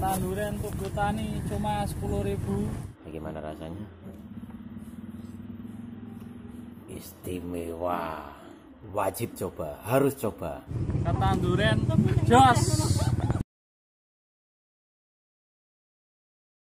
ketan durian untuk petani cuma 10.000 Bagaimana rasanya? Istimewa. Wajib coba, harus coba. ketan durian jos